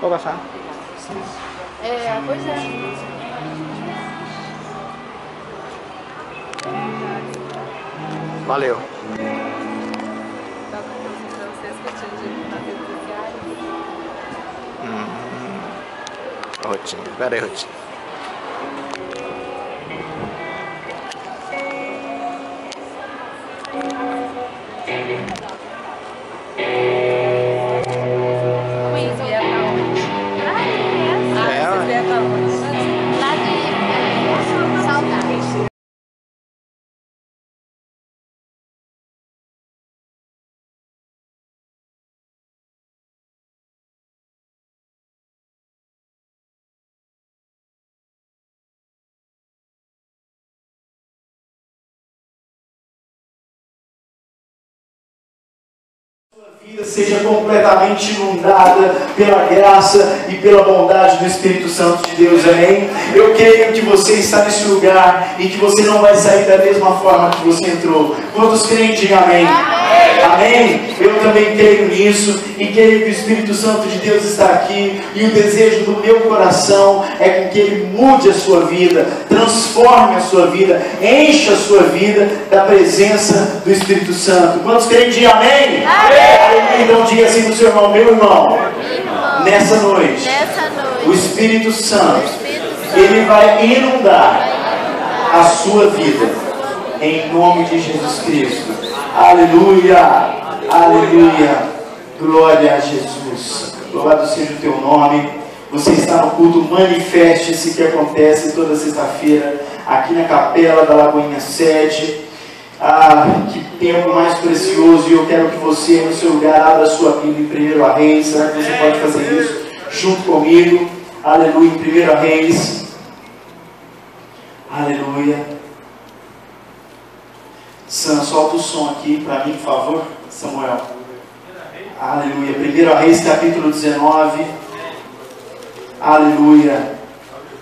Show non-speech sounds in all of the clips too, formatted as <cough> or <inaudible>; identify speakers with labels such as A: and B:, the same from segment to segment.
A: Pode passar.
B: É, pois é.
A: Valeu.
B: Nas redes sociais.
A: Rotinha. Pera aí, Rotinha.
C: Seja completamente inundada pela graça e pela bondade do Espírito Santo de Deus, amém? Eu creio que você está nesse lugar e que você não vai sair da mesma forma que você entrou. Quantos creem, digam amém? Amém? Eu também creio nisso e creio que o Espírito Santo de Deus está aqui e o desejo do meu coração é com que ele mude a sua vida, transforme a sua vida, encha a sua vida da presença do Espírito Santo. Quantos creem, digam amém? Aleluia. Então diga assim para o seu irmão, meu irmão, nessa noite, o Espírito Santo, ele vai inundar
D: vai inundar
C: a sua vida, em nome de Jesus Cristo. Aleluia, aleluia, glória a Jesus. Louvado seja o teu nome. Você está no culto, manifeste-se que acontece toda sexta-feira aqui na capela da Lagoinha 7. Ah, que tempo mais precioso! E eu quero que você, no seu lugar, abra sua Bíblia em primeiro a Reis. Será que você pode fazer isso junto comigo? Aleluia, em primeiro a Reis. Aleluia. Sam, solta o som aqui para mim, por favor, Samuel. Aleluia. Primeiro a Reis, capítulo 19. Aleluia.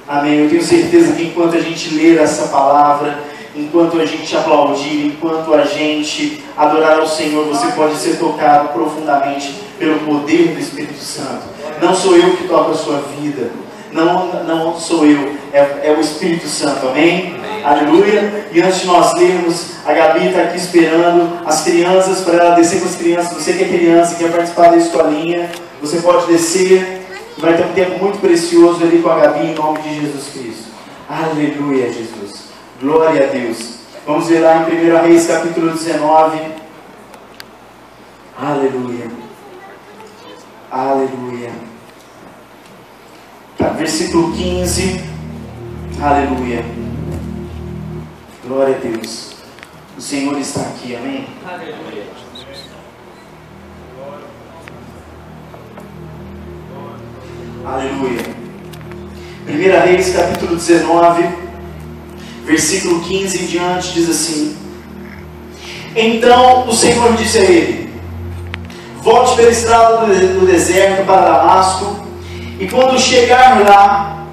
C: Amém. Eu tenho certeza que enquanto a gente ler essa palavra, enquanto a gente aplaudir, enquanto a gente adorar ao Senhor, você pode ser tocado profundamente pelo poder do Espírito Santo. Não sou eu que toco a sua vida. Não, não sou eu, é, é o Espírito Santo, amém? Aleluia. E antes de nós lermos, a Gabi está aqui esperando as crianças para ela descer com as crianças. Você que é criança e quer participar da escolinha, você pode descer. Vai ter um tempo muito precioso ali com a Gabi em nome de Jesus Cristo. Aleluia, Jesus. Glória a Deus. Vamos ver lá em 1 Reis capítulo 19. Aleluia. Aleluia. Tá, versículo 15. Aleluia. Glória a Deus. O Senhor está aqui, amém? Aleluia. 1 Reis, capítulo 19, versículo 15 em diante, diz assim: Então o Senhor disse a ele: Volte pela estrada do deserto para Damasco, e quando chegar lá,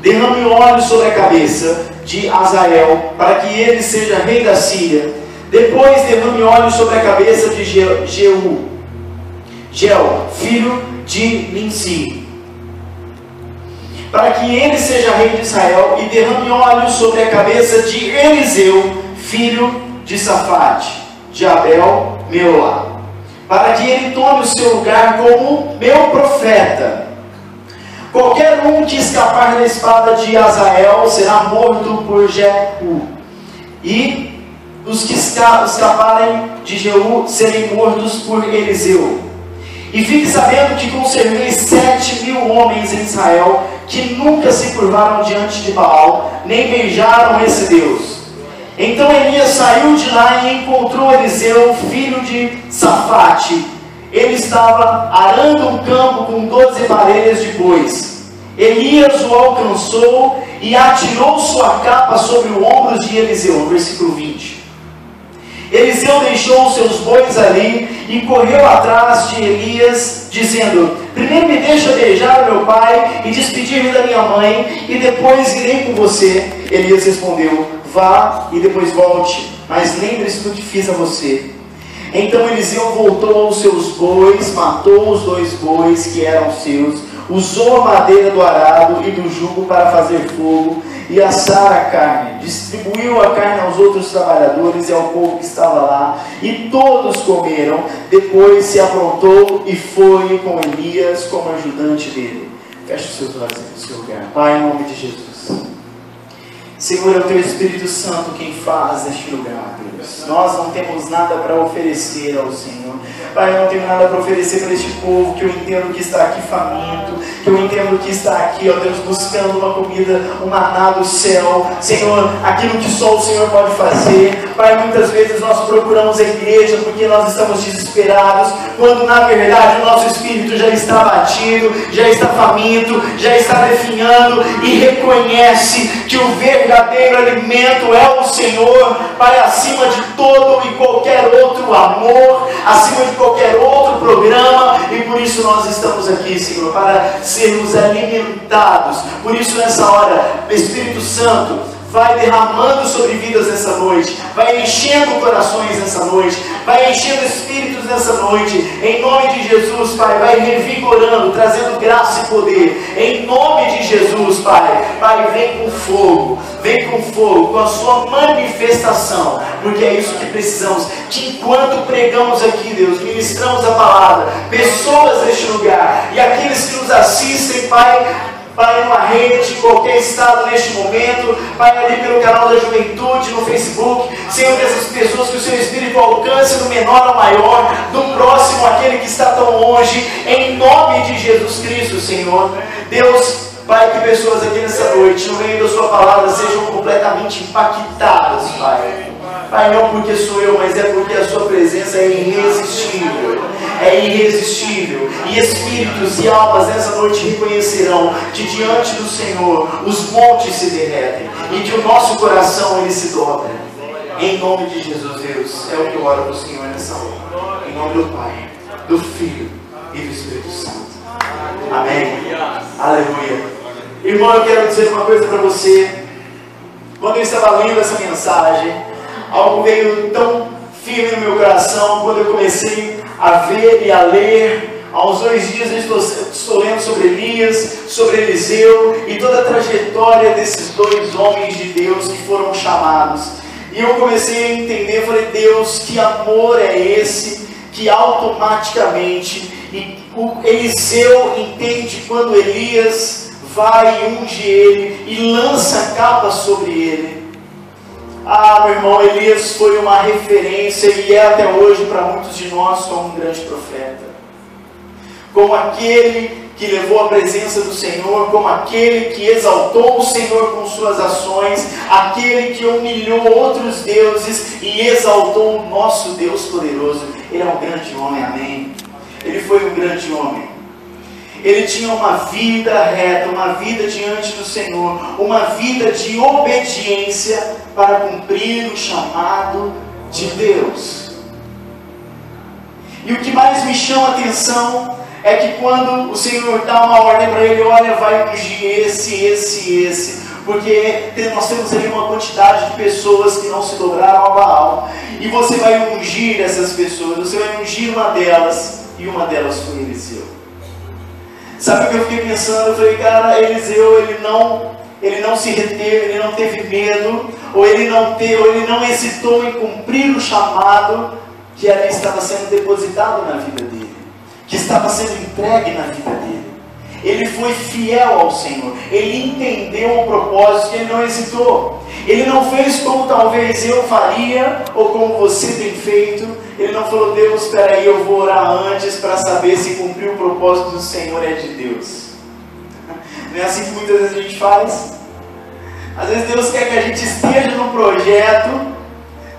C: derrame óleo sobre a cabeça de Azael, para que ele seja rei da Síria. Depois derrame óleo sobre a cabeça de Je- Jeú, Gel, filho de Ninsi, para que ele seja rei de Israel, e derrame óleo sobre a cabeça de Eliseu, filho de Safate, de Abel, Meolá, para que ele tome o seu lugar como meu profeta. Qualquer um que escapar da espada de Azael será morto por Jehu, e os que esca- escaparem de Jeú serem mortos por Eliseu. E fique sabendo que conservei sete mil homens em Israel que nunca se curvaram diante de Baal, nem beijaram esse Deus. Então Elias saiu de lá e encontrou Eliseu, filho de Safate. Ele estava arando um campo com doze parelhas de bois. Elias o alcançou e atirou sua capa sobre o ombro de Eliseu, versículo 20. Eliseu deixou os seus bois ali e correu atrás de Elias, dizendo: Primeiro me deixa beijar meu pai e despedir-me da minha mãe, e depois irei com você. Elias respondeu: Vá e depois volte, mas lembre-se do que fiz a você. Então Eliseu voltou aos seus bois, matou os dois bois que eram seus, Usou a madeira do arado e do jugo para fazer fogo e assar a carne. Distribuiu a carne aos outros trabalhadores e ao povo que estava lá. E todos comeram. Depois se aprontou e foi com Elias como ajudante dele. Feche os seus olhos no seu lugar. Pai, em nome de Jesus. Senhor, é o teu Espírito Santo quem faz este lugar, Deus. Nós não temos nada para oferecer ao Senhor. Pai, eu não tenho nada para oferecer para este povo que eu entendo que está aqui faminto, que eu entendo que está aqui, ó Deus, buscando uma comida, um maná do céu. Senhor, aquilo que só o Senhor pode fazer. Pai, muitas vezes nós procuramos a igreja porque nós estamos desesperados, quando na verdade o nosso espírito já está batido, já está faminto, já está definhando e reconhece que o verdadeiro alimento é o Senhor, Pai, acima de todo e qualquer outro amor, acima de qualquer outro programa, e por isso nós estamos aqui, Senhor, para sermos alimentados. Por isso, nessa hora, Espírito Santo, vai derramando sobre vidas nessa noite, vai enchendo corações nessa noite, vai enchendo espíritos nessa noite, em nome de Jesus, Pai, vai revigorando, trazendo graça e poder, em nome de Jesus, Pai, Pai, vem com fogo, vem com fogo, com a sua manifestação, porque é isso que precisamos, que enquanto pregamos aqui, Deus, ministramos a palavra, pessoas deste lugar e aqueles que nos assistem, Pai, Pai, numa rede, em qualquer estado neste momento, Pai, ali pelo canal da juventude, no Facebook, Senhor, dessas pessoas que o seu Espírito alcance do menor ao maior, do próximo àquele que está tão longe, em nome de Jesus Cristo, Senhor. Deus, Pai, que pessoas aqui nessa noite, no meio da Sua palavra, sejam completamente impactadas, Pai. Pai, não porque sou eu, mas é porque a Sua presença é irresistível. É irresistível. E espíritos e almas nessa noite reconhecerão que diante do Senhor os montes se derretem e que o nosso coração ele se dobra. Em nome de Jesus, Deus, é o que eu oro para o Senhor nessa hora. Em nome do Pai, do Filho e do Espírito Santo. Amém. Aleluia. Irmão, eu quero dizer uma coisa para você. Quando eu estava lendo essa mensagem, algo veio tão firme no meu coração quando eu comecei a ver e a ler. Uns dois dias eu estou, estou lendo sobre Elias, sobre Eliseu e toda a trajetória desses dois homens de Deus que foram chamados. E eu comecei a entender, falei, Deus, que amor é esse que automaticamente e o Eliseu entende quando Elias vai e unge ele e lança a capa sobre ele. Ah, meu irmão, Elias foi uma referência e é até hoje para muitos de nós como um grande profeta. Como aquele que levou a presença do Senhor, como aquele que exaltou o Senhor com suas ações, aquele que humilhou outros deuses e exaltou o nosso Deus poderoso. Ele é um grande homem, amém? Ele foi um grande homem. Ele tinha uma vida reta, uma vida diante do Senhor, uma vida de obediência para cumprir o chamado de Deus. E o que mais me chama a atenção é que quando o Senhor dá uma ordem para ele, olha, vai ungir esse, esse, esse, porque nós temos ali uma quantidade de pessoas que não se dobraram a Baal, e você vai ungir essas pessoas, você vai ungir uma delas, e uma delas foi Eliseu. Sabe o que eu fiquei pensando? Eu falei, cara, Eliseu, ele não, ele não se reteve, ele não teve medo, ou ele não teve, ou ele não hesitou em cumprir o chamado que ali estava sendo depositado na vida dele, que estava sendo entregue na vida dele. Ele foi fiel ao Senhor, ele entendeu o propósito, ele não hesitou. Ele não fez como talvez eu faria, ou como você tem feito. Ele não falou, Deus, espera aí, eu vou orar antes para saber se cumprir o propósito do Senhor é de Deus. <laughs> Não é assim que muitas vezes a gente faz? Às vezes Deus quer que a gente esteja no projeto,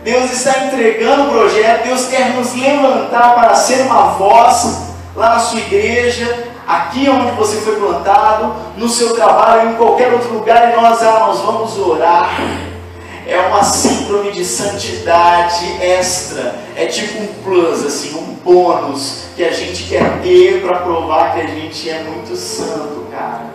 C: Deus está entregando o projeto, Deus quer nos levantar para ser uma voz lá na sua igreja, aqui onde você foi plantado, no seu trabalho, em qualquer outro lugar, e nós, ah, nós vamos orar. É uma síndrome de santidade extra. É tipo um plus, assim, um bônus que a gente quer ter para provar que a gente é muito santo, cara.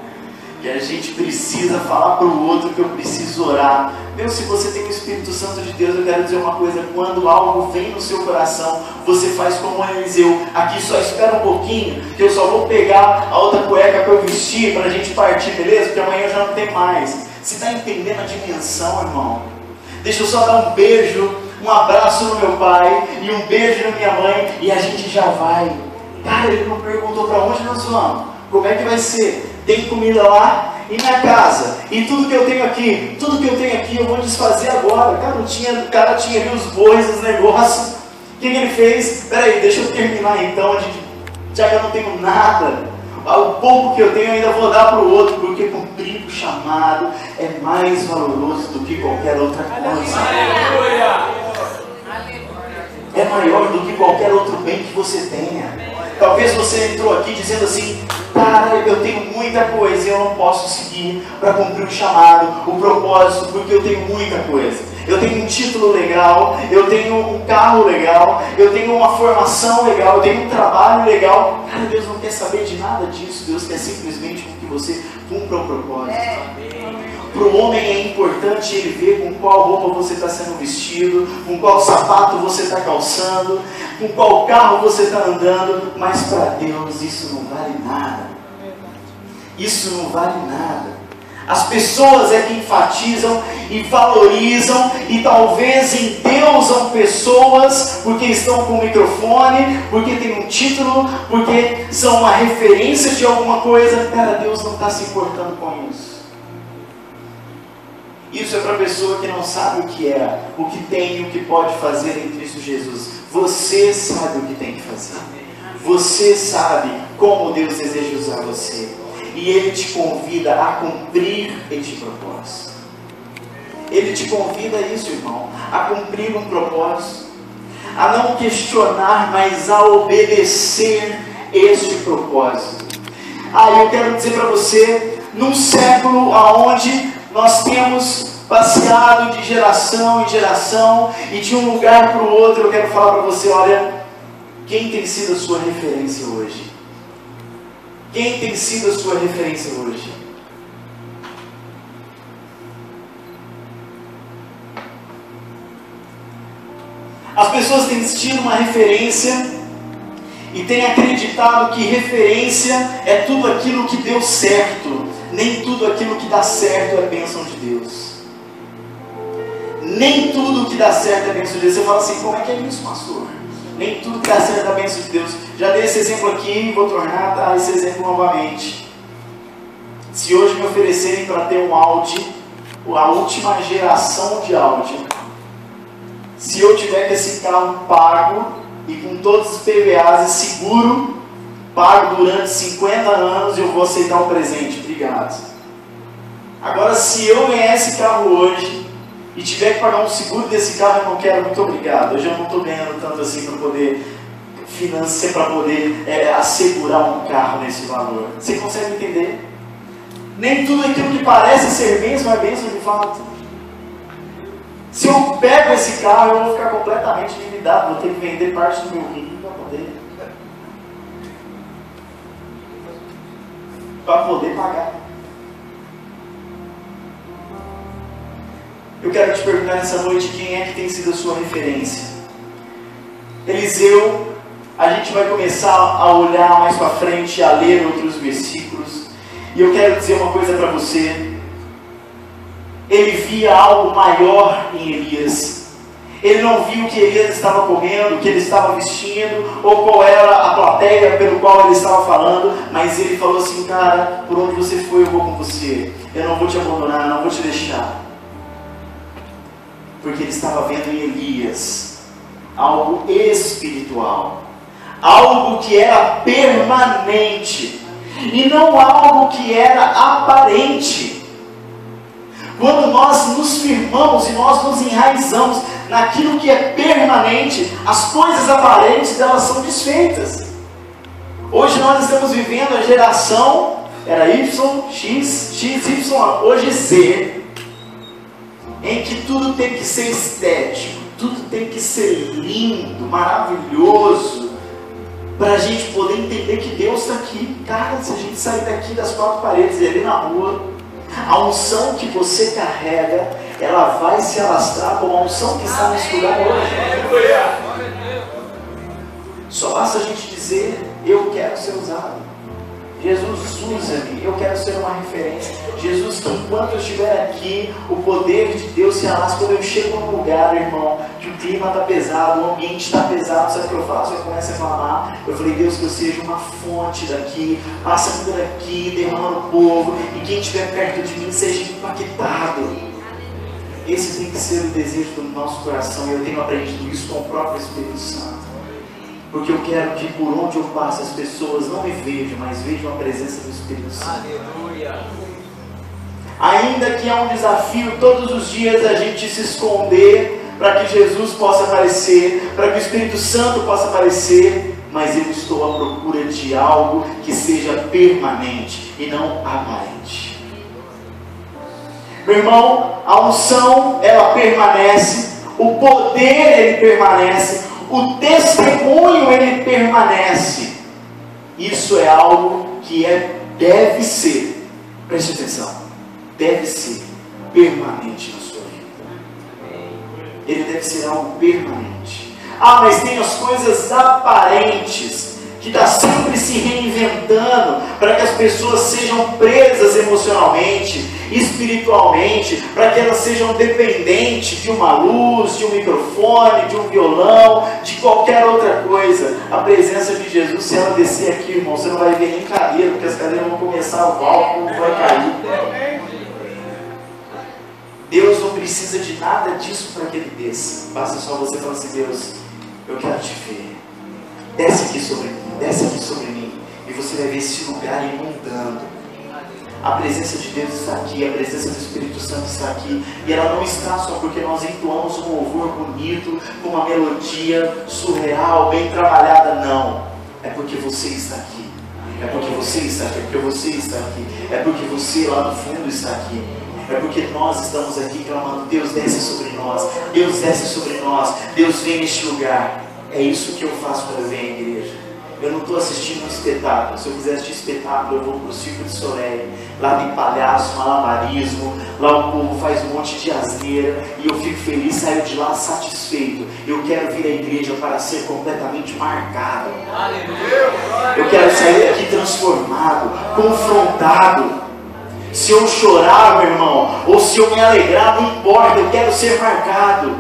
C: Que que a gente precisa falar para o outro que eu preciso orar. Meu, se você tem o Espírito Santo de Deus, eu quero dizer uma coisa: quando algo vem no seu coração, você faz como Eliseu. Aqui só espera um pouquinho, que eu só vou pegar a outra cueca para eu vestir, para a gente partir, beleza? Porque amanhã já não tem mais. Você está entendendo a dimensão, irmão? Deixa eu só dar um beijo, um abraço no meu pai e um beijo na minha mãe e a gente já vai. Cara, ele não perguntou para onde nós vamos. Como é que vai ser? Tem comida lá e na casa. E tudo que eu tenho aqui, tudo que eu tenho aqui eu vou desfazer agora. Cara, tinha, o cara tinha ali os bois, os negócios. O que, que ele fez? Peraí, deixa eu terminar então, já que eu não tenho nada. O pouco que eu tenho eu ainda vou dar para o outro, porque cumprir o chamado é mais valoroso do que qualquer outra coisa. É maior do que qualquer outro bem que você tenha. Talvez você entrou aqui dizendo assim, cara, eu tenho muita coisa e eu não posso seguir para cumprir o chamado, o propósito, porque eu tenho muita coisa. Eu tenho um título legal, eu tenho um carro legal, eu tenho uma formação legal, eu tenho um trabalho legal. Cara, Deus não quer saber de nada disso. Deus quer simplesmente que você cumpra o propósito. Para o homem é importante ele ver com qual roupa você está sendo vestido, com qual sapato você está calçando, com qual carro você está andando, mas para Deus isso não vale nada. Isso não vale nada. As pessoas é que enfatizam e valorizam e talvez endeusam pessoas porque estão com o microfone, porque tem um título, porque são uma referência de alguma coisa. Cara, Deus não está se importando com isso. Isso é para a pessoa que não sabe o que é, o que tem e o que pode fazer em Cristo Jesus. Você sabe o que tem que fazer. Você sabe como Deus deseja usar você. E Ele te convida a cumprir este propósito. Ele te convida a isso, irmão, a cumprir um propósito, a não questionar, mas a obedecer este propósito. Ah, eu quero dizer para você, num século aonde nós temos passeado de geração em geração e de um lugar para o outro, eu quero falar para você, olha, quem tem sido a sua referência hoje? Quem tem sido a sua referência hoje? As pessoas têm tido uma referência e têm acreditado que referência é tudo aquilo que deu certo, nem tudo aquilo que dá certo é bênção de Deus. Nem tudo que dá certo é bênção de Deus. Você fala assim, como é que é isso, pastor? Nem tudo que dá certo é bênção de Deus. Já dei esse exemplo aqui, vou tornar tá, esse exemplo novamente. Se hoje me oferecerem para ter um Audi, a última geração de Audi, se eu tiver com esse carro pago e com todos os PVAs e seguro pago durante 50 anos, eu vou aceitar o presente. Obrigado. Agora, se eu ganhar esse carro hoje e tiver que pagar um seguro desse carro, eu não quero, muito obrigado. Eu não estou ganhando tanto assim para poder financiar, para poder é, assegurar um carro nesse valor. Você consegue entender? Nem tudo aquilo que parece ser bênção é bênção de fato. Se eu pego esse carro, eu vou ficar completamente endividado, vou ter que vender parte do meu rim para poder, para poder pagar. Eu quero te perguntar nessa noite quem é que tem sido a sua referência. Eliseu, a gente vai começar a olhar mais para frente, a ler outros versículos. E eu quero dizer uma coisa para você ele via algo maior em Elias. Ele não viu o que Elias estava comendo, o que ele estava vestindo, ou qual era a plateia pelo qual ele estava falando, mas ele falou assim: Cara, por onde você foi, eu vou com você. Eu não vou te abandonar, não vou te deixar. Porque ele estava vendo em Elias algo espiritual, algo que era permanente, e não algo que era aparente. Quando nós nos firmamos e nós nos enraizamos naquilo que é permanente, as coisas aparentes elas são desfeitas. Hoje nós estamos vivendo a geração, era Y, X, X, Y, hoje Z, em que tudo tem que ser estético, tudo tem que ser lindo, maravilhoso. para a gente poder entender que Deus está aqui. Cara, se a gente sair daqui das quatro paredes e ali na rua, a unção que você carrega, ela vai se alastrar como a unção que está nesse lugar hoje. Só basta a gente dizer, eu quero ser usado. Jesus, usa-me, eu quero ser uma referência. Jesus, que enquanto eu estiver aqui, o poder de Deus se alastra. Quando eu chego num lugar, irmão, que o clima está pesado, o ambiente está pesado, sabe o que eu faço? Eu começo a clamar. Eu falei, Deus, que eu seja uma fonte daqui, passa por aqui, derrama no povo, e quem estiver perto de mim seja impactado. Esse tem que ser o desejo do nosso coração, e eu tenho aprendido isso com o próprio Espírito Santo. Porque eu quero que por onde eu passo as pessoas não me vejam, mas vejam a presença do Espírito Santo.
E: Aleluia.
C: Ainda que é um desafio todos os dias a gente se esconder para que Jesus possa aparecer, para que o Espírito Santo possa aparecer, mas eu estou à procura de algo que seja permanente e não aparente. Meu irmão, a unção ela permanece, o poder ele permanece, o testemunho ele permanece. Isso é algo que é, deve ser, preste atenção, deve ser permanente na sua vida. Ele deve ser algo permanente. Ah, mas tem as coisas aparentes que está sempre se reinventando para que as pessoas sejam presas emocionalmente, espiritualmente, para que elas sejam dependentes de uma luz, de um microfone, de um violão, de qualquer outra coisa. A presença de Jesus, se ela descer aqui, irmão, você não vai ver nem cadeira, porque as cadeiras vão começar a voar, o vai cair. Deus não precisa de nada disso para que ele desça. Basta só você falar assim, Deus, eu quero te ver. Desce aqui sobre mim, desce aqui sobre mim. E você vai ver esse lugar inundando. A presença de Deus está aqui, a presença do Espírito Santo está aqui. E ela não está só porque nós entoamos um louvor bonito, com uma melodia surreal, bem trabalhada, não. É porque você está aqui. É porque você está aqui, é porque você está aqui. É porque você lá no fundo está aqui. É porque nós estamos aqui clamando, Deus desce sobre nós, Deus desce sobre nós, Deus vem neste lugar. É isso que eu faço eu venho à igreja. Eu não estou assistindo um espetáculo. Se eu quiser assistir espetáculo, eu vou para o Circo de Soleil. Lá tem palhaço, malabarismo. Lá o povo faz um monte de asneira. E eu fico feliz, saio de lá satisfeito. Eu quero vir à igreja para ser completamente marcado. Eu quero sair daqui transformado, confrontado. Se eu chorar, meu irmão, ou se eu me alegrar, não importa, eu quero ser marcado.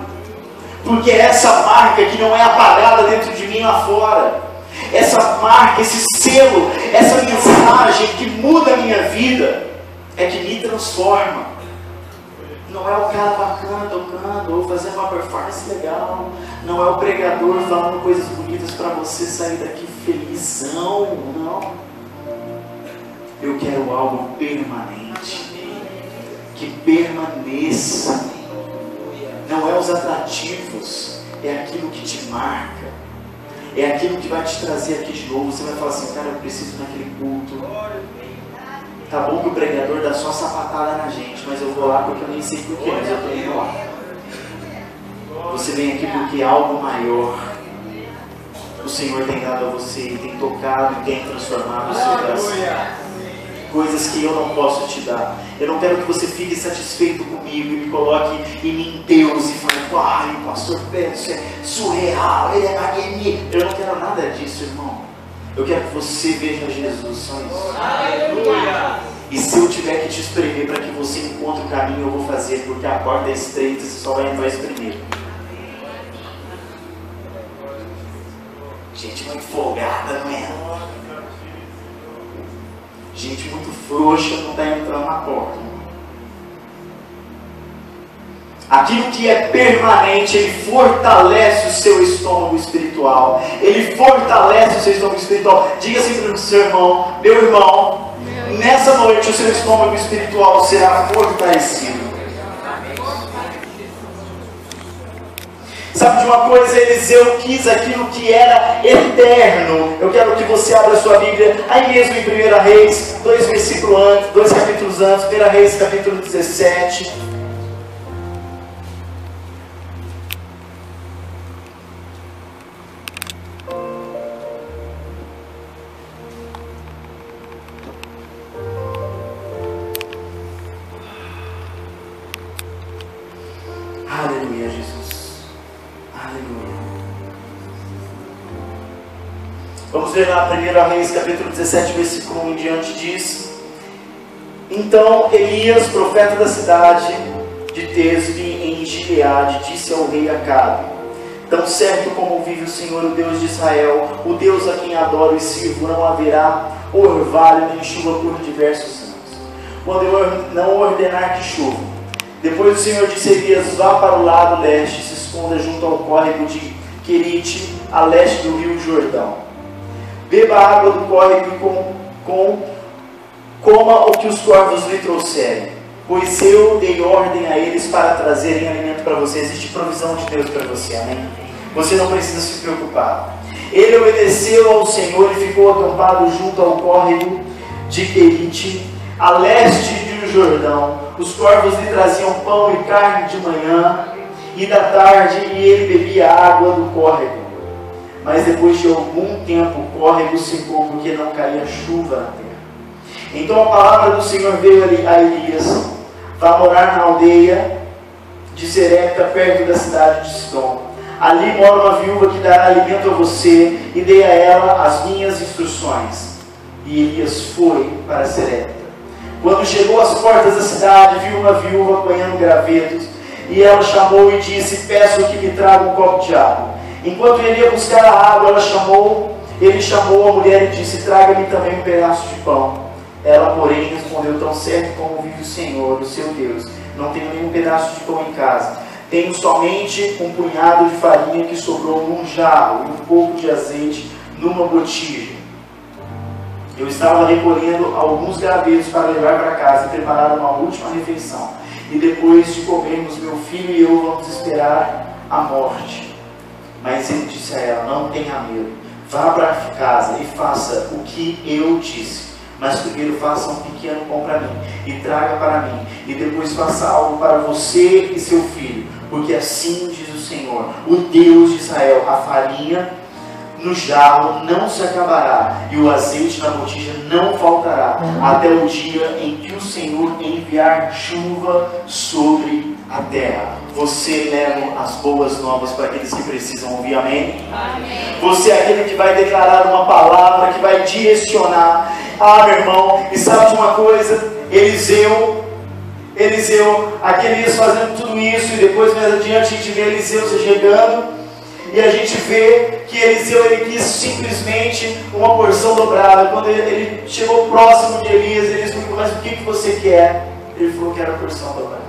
C: Porque é essa marca que não é apagada dentro de mim lá fora. Essa marca, esse selo, essa mensagem que muda a minha vida, é que me transforma. Não é o cara bacana tocando ou fazendo uma performance legal. Não é o pregador falando coisas bonitas para você sair daqui felizão. Não. Eu quero algo permanente. Que permaneça. Não é os atrativos, é aquilo que te marca. É aquilo que vai te trazer aqui de novo. Você vai falar assim, cara, eu preciso naquele culto. Tá bom que o pregador dá só sapatada na gente, mas eu vou lá porque eu nem sei porquê, mas eu tô indo lá. Você vem aqui porque algo maior. O Senhor tem dado a você, e tem tocado e tem transformado o seu coração coisas que eu não posso te dar. Eu não quero que você fique satisfeito comigo e me coloque em mim Deus e fale, pai, o pastor Pedro, isso é surreal, ele é magnífico. Eu não quero nada disso, irmão. Eu quero que você veja Jesus, só isso.
E: Aleluia.
C: E se eu tiver que te espremer para que você encontre o caminho, eu vou fazer, porque a porta é estreita, você só vai entrar espremer. Gente muito folgada, não é? Gente muito frouxa não está entrando na porta. Aquilo que é permanente, ele fortalece o seu estômago espiritual. Ele fortalece o seu estômago espiritual. Diga assim para o seu irmão, meu irmão, nessa noite o seu estômago espiritual será fortalecido. Sabe de uma coisa, Eliseu quis aquilo que era eterno. Eu quero que você abra a sua Bíblia, aí mesmo em 1 Reis, dois versículos antes, dois capítulos antes, 1 Reis capítulo 17. Ver lá 1 Reis, capítulo 17, versículo 1 em diante, diz: Então Elias, profeta da cidade de Tesbe, em Gileade, disse ao rei Acabe: Tão certo como vive o Senhor, o Deus de Israel, o Deus a quem adoro e sirvo, não haverá orvalho nem chuva por diversos anos, quando eu não ordenar que chova. Depois o Senhor disse a Elias: Vá para o lado leste, se esconda junto ao córrego de Querite, a leste do rio Jordão. Beba a água do córrego e com, com, coma o que os corvos lhe trouxerem, pois eu dei ordem a eles para trazerem alimento para você. Existe provisão de Deus para você, amém? Você não precisa se preocupar. Ele obedeceu ao Senhor e ficou acampado junto ao córrego de Querite, a leste do Jordão. Os corvos lhe traziam pão e carne de manhã e da tarde, e ele bebia água do córrego. Mas depois de algum tempo, o córrego secou porque não caía chuva na terra. Então a palavra do Senhor veio a Elias: vá morar na aldeia de Serepta, perto da cidade de Sidom. Ali mora uma viúva que dará alimento a você, e dei a ela as minhas instruções. E Elias foi para Serepta. Quando chegou às portas da cidade, viu uma viúva apanhando gravetos, e ela chamou e disse: Peço que me traga um copo de água. Enquanto ele ia buscar a água, ela chamou, ele chamou a mulher e disse: Traga-me também um pedaço de pão. Ela, porém, respondeu: Tão certo como vive o Senhor, o seu Deus, não tenho nenhum pedaço de pão em casa. Tenho somente um punhado de farinha que sobrou num jarro e um pouco de azeite numa botija. Eu estava recolhendo alguns gravetos para levar para casa e preparar uma última refeição. E depois de comermos, meu filho e eu vamos esperar a morte. Mas ele disse a ela: Não tenha medo, vá para casa e faça o que eu disse. Mas primeiro faça um pequeno pão para mim e traga para mim. E depois faça algo para você e seu filho. Porque assim diz o Senhor, o Deus de Israel: a farinha no jarro não se acabará, e o azeite na botija não faltará, até o dia em que o Senhor enviar chuva sobre a terra. Você leva as boas novas para aqueles que precisam ouvir, amém?
D: Amém.
C: Você é aquele que vai declarar uma palavra, que vai direcionar. Ah, meu irmão, e sabe de uma coisa? Eliseu, Eliseu, aqueles fazendo tudo isso, e depois mais adiante a gente vê Eliseu se chegando. E a gente vê que Eliseu ele quis simplesmente uma porção dobrada. Quando ele, ele chegou próximo de Elias, ele perguntou, mas o que, que você quer? Ele falou que era a porção dobrada.